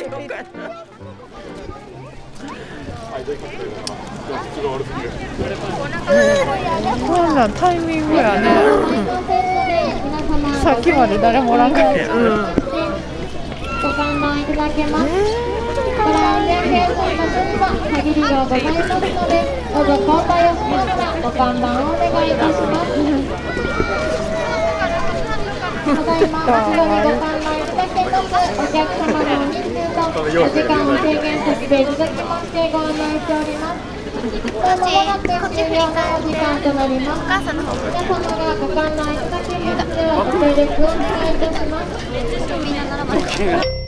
こんなんタイミングやね、さっきまで誰もおらんかった、ご観覧いただけます。これ安全検査の分は限りがございます。ので、どうぞ交代をしながらご観覧をお願いいたします。ただいま後ろにご観覧いただけます。お客様の人数お時間を制限させていただきましてご案内しております。もう間もなく終了のお時間となります。皆様がご観覧いただけますお協力をお願いいたします。